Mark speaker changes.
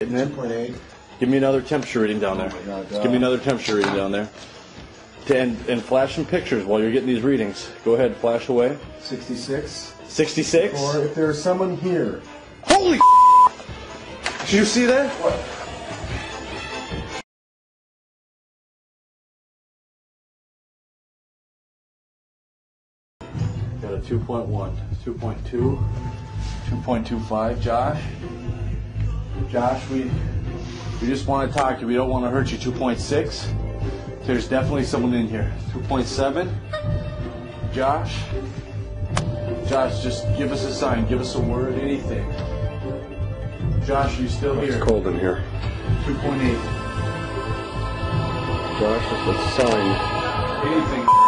Speaker 1: Getting in?
Speaker 2: 2.8.
Speaker 1: Give me another temperature reading down there.
Speaker 2: Oh God,
Speaker 1: give me another temperature reading down there. And, and flash some pictures while you're getting these readings. Go ahead, flash away.
Speaker 2: 66.
Speaker 1: 66?
Speaker 2: Or if there's someone here.
Speaker 1: Holy Did you see that? Got a 2.1, 2.2, 2.25. Josh? Josh, we we just want to talk to you. We don't want to hurt you. 2.6. There's definitely someone in here. 2.7. Josh? Josh, just give us a sign. Give us a word, anything. Josh, are you still here?
Speaker 3: It's cold in here.
Speaker 1: 2.8.
Speaker 3: Josh, it's a sign.
Speaker 1: Anything.